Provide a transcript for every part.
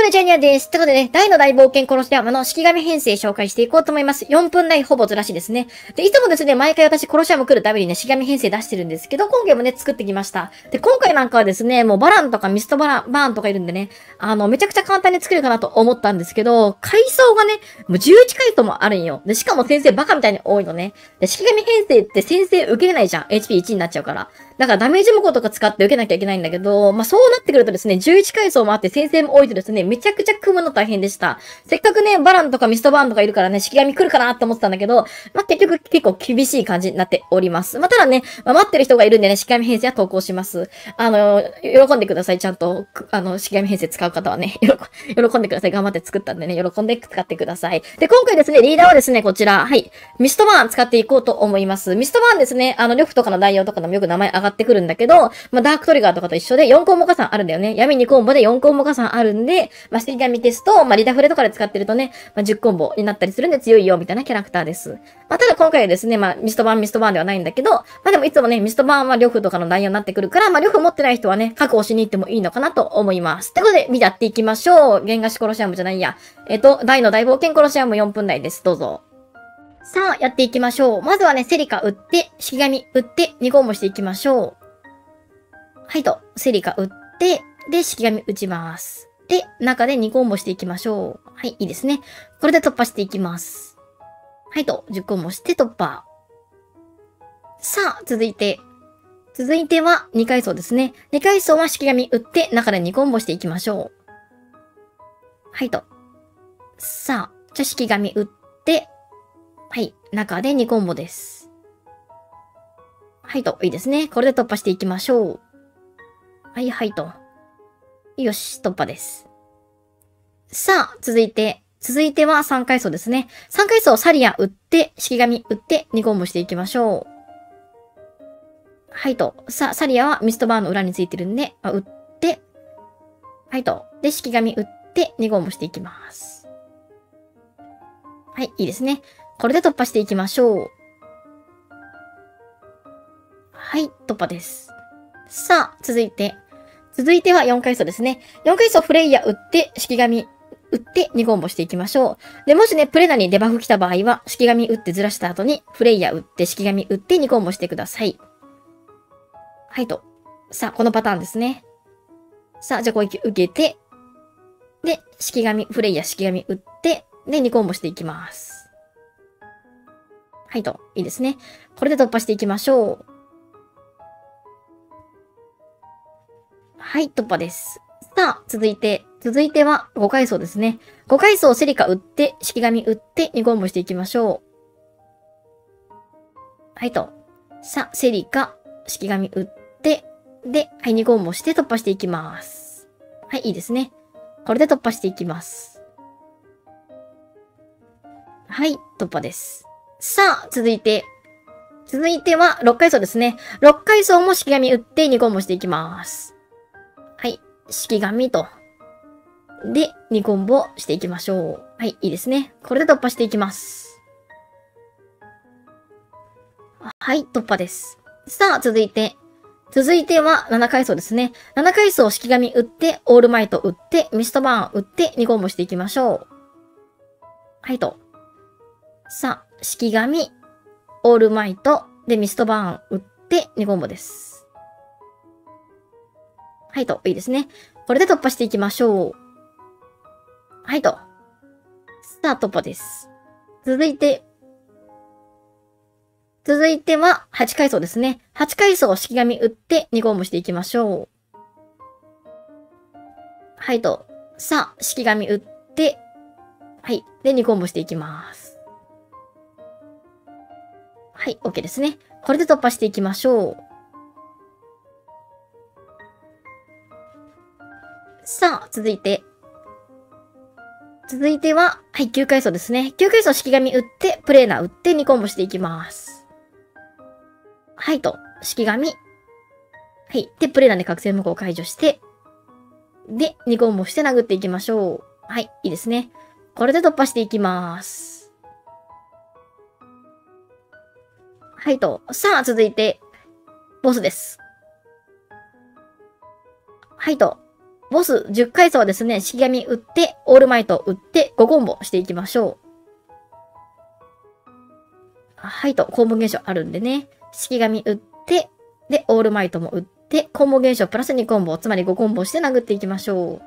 こでジャニアです。ってことでね、大の大冒険殺し山の式神編成紹介していこうと思います。4分内ほぼずらしですね。で、いつもですね、毎回私殺し山来るたびにね、式神編成出してるんですけど、今回もね、作ってきました。で、今回なんかはですね、もうバランとかミストバラン、バーンとかいるんでね、あの、めちゃくちゃ簡単に作れるかなと思ったんですけど、階層がね、もう11階層もあるんよ。で、しかも先生バカみたいに多いのね。で、式神編成って先生受けれないじゃん。HP1 になっちゃうから。だからダメージモコとか使って受けなきゃいけないんだけど、まあ、そうなってくるとですね、11階層もあって先生も多いとですね、めちゃくちゃ組むの大変でした。せっかくね、バランとかミストバーンとかいるからね、式紙来るかなって思ってたんだけど、まあ、結局結構厳しい感じになっております。まあ、ただね、まあ、待ってる人がいるんでね、式紙編成は投稿します。あの、喜んでください、ちゃんと、あの、式紙編成使う方はね、喜んでください。頑張って作ったんでね、喜んで使ってください。で、今回ですね、リーダーはですね、こちら、はい、ミストバーン使っていこうと思います。ミストバーンですね、あの、呂布とかの内容とかでもよく名前上がってくるんだけど、まあ、ダークトリガーとかと一緒で4コンボ加算あるんだよね。闇2コンボで4コンボ加算あるんで、まあ、シリミテスト、まあ、リダフレとかで使ってるとね、まあ、10コンボになったりするんで強いよ、みたいなキャラクターです。まあ、ただ今回はですね、まあ、ミストバン、ミストバーンではないんだけど、まあ、でもいつもね、ミストバーンは両夫とかの内容になってくるから、まあ、両夫持ってない人はね、確保しに行ってもいいのかなと思います。ってことで、見てやっていきましょう。原画師殺しアムじゃないや。えっ、と、大の大冒険殺しアム4分台です。どうぞ。さあ、やっていきましょう。まずはね、セリカ打って、式紙打って、2コンボしていきましょう。はいと、セリカ打って、で、式紙打ちます。で、中で2コンボしていきましょう。はい、いいですね。これで突破していきます。はいと、10コンボして突破。さあ、続いて。続いては2階層ですね。2階層は式紙打って、中で2コンボしていきましょう。はいと。さあ、じゃ式紙打って、はい、中で2コンボです。はいと、いいですね。これで突破していきましょう。はいはいと。よし、突破です。さあ、続いて、続いては3階層ですね。3階層サリア打って、式紙打って、2コンボしていきましょう。はいと。さあ、サリアはミストバーの裏についてるんで、あ打って、はいと。で、式紙打って、2コンボしていきます。はい、いいですね。これで突破していきましょう。はい、突破です。さあ、続いて。続いては4階層ですね。4階層フレイヤー打って、式紙打って2コンボしていきましょう。で、もしね、プレナにデバフ来た場合は、式紙打ってずらした後に、フレイヤー打って、式紙打って2コンボしてください。はいと。さあ、このパターンですね。さあ、じゃあ攻撃受けて、で、式紙、フレイヤー式紙打って、で、2コンボしていきます。はいと。いいですね。これで突破していきましょう。はい、突破です。さあ、続いて、続いては5階層ですね。5階層セリカ打って、式紙打って2コンボしていきましょう。はいと。さあ、セリカ、式紙打って、で、はい、2コンボして突破していきます。はい、いいですね。これで突破していきます。はい、突破です。さあ、続いて、続いては6階層ですね。6階層も式紙打って2コンボしていきます。はい式紙と。で、2コンボしていきましょう。はい、いいですね。これで突破していきます。はい、突破です。さあ、続いて。続いては7階層ですね。7階層式紙打って、オールマイト打って、ミストバーン打って、2コンボしていきましょう。はいと。さあ、式紙、オールマイト、で、ミストバーン打って、2コンボです。はいと、いいですね。これで突破していきましょう。はいと。さあ、突破です。続いて、続いては、8階層ですね。8階層、式紙打って2コンボしていきましょう。はいと。さあ、式紙打って、はい。で、2コンボしていきます。はい、OK ですね。これで突破していきましょう。さあ、続いて。続いては、はい、9階層ですね。9階層式紙打って、プレーナー打って2コンボしていきます。はいと、式紙。はい。で、プレーナーで覚醒無効解除して、で、2コンボして殴っていきましょう。はい、いいですね。これで突破していきます。はいと。さあ、続いて、ボスです。はいと。ボス10回層はですね、式神打って、オールマイト打って、5コンボしていきましょう。はいと、コンボ現象あるんでね。式神打って、で、オールマイトも打って、コンボ現象プラス2コンボ、つまり5コンボして殴っていきましょう。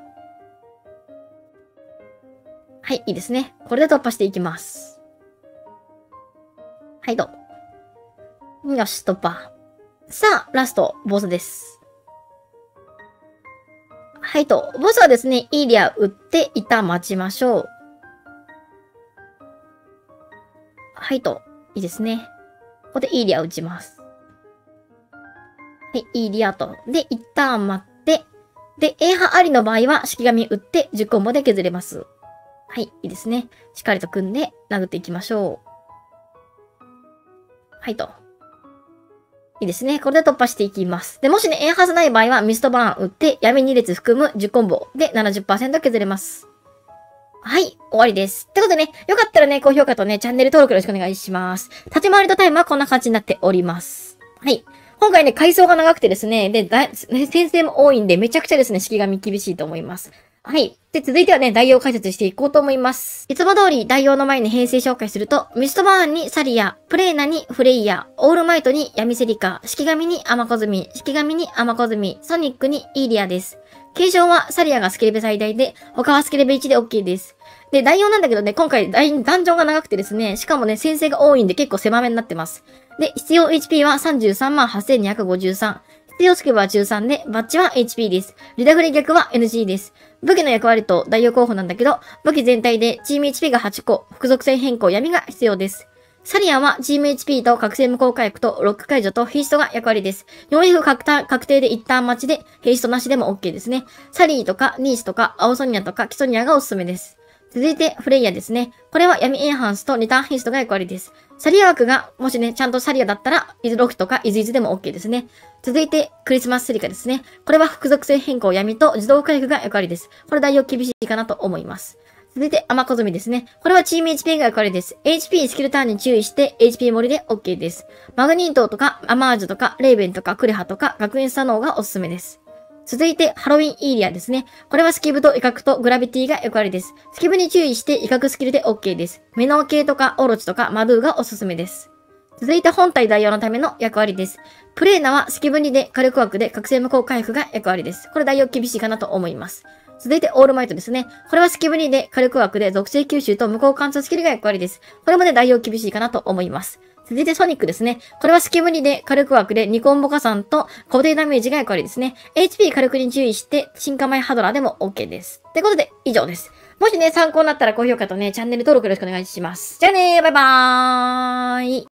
はい、いいですね。これで突破していきます。はい、と。よし、突破。さあ、ラスト、ボスです。はいと、ボスはですね、イーリア打って一旦待ちましょう。はいと、いいですね。ここでイーリア打ちます。はい、イーリアと。で、一旦待って、で、A 派ありの場合は、式紙打って10コンボで削れます。はい、いいですね。しっかりと組んで殴っていきましょう。はいと。いいですね。これで突破していきます。で、もしね、エンハズない場合は、ミストバーン打って、闇2列含む10コンボで70%削れます。はい、終わりです。ってことでね、よかったらね、高評価とね、チャンネル登録よろしくお願いします。立ち回りとタイムはこんな感じになっております。はい。今回ね、階層が長くてですね、で、だ先生も多いんで、めちゃくちゃですね、式紙厳しいと思います。はい。で、続いてはね、代用解説していこうと思います。いつも通り代用の前に編成紹介すると、ミストバーンにサリア、プレーナにフレイヤ、オールマイトにヤミセリカ、式紙にアマコズミ、式紙にアマコズミ、ソニックにイーリアです。継承はサリアがスケレベ最大で、他はスケレベ1で OK です。で、代用なんだけどね、今回、ダンジョンが長くてですね、しかもね、先生が多いんで結構狭めになってます。で、必要 HP は33万8253。必要スキルは13で、バッチは HP です。リダフレ逆は NG です。武器の役割と代用候補なんだけど、武器全体でチーム HP が8個、複属性変更闇が必要です。サリアはチーム HP と覚醒無効回復とロック解除とヒーストが役割です。4F 確確定で一旦待ちで、ヘイストなしでも OK ですね。サリーとかニースとか、アオソニアとかキソニアがおすすめです。続いて、フレイヤですね。これは闇エンハンスとリターンヒーストが役割です。サリア枠が、もしね、ちゃんとサリアだったら、イズロキとかイズイズでも OK ですね。続いて、クリスマススリカですね。これは複属性変更闇と自動回復が役割です。これ代用厳しいかなと思います。続いて、アマコズミですね。これはチーム HP が役割です。HP スキルターンに注意して、HP 盛りで OK です。マグニートとか、アマージュとか、レーベンとか、クレハとか、学園左脳がおすすめです。続いて、ハロウィンイーリアですね。これはスキブと威嚇とグラビティが役割です。スキブに注意して威嚇スキルで OK です。メノー系とかオロチとかマドゥがおすすめです。続いて本体代用のための役割です。プレーナはスキブ2で火力枠で覚醒無効回復が役割です。これ代用厳しいかなと思います。続いてオールマイトですね。これはスキブ2で火力枠で属性吸収と無効貫通スキルが役割です。これもね代用厳しいかなと思います。続いてソニックですね。これはスキムリで火力枠でニコンボ加算と固定ダメージが役割ですね。HP 火力に注意して、進化前ハドラーでも OK です。ってことで、以上です。もしね、参考になったら高評価とね、チャンネル登録よろしくお願いします。じゃあねー、バイバーイ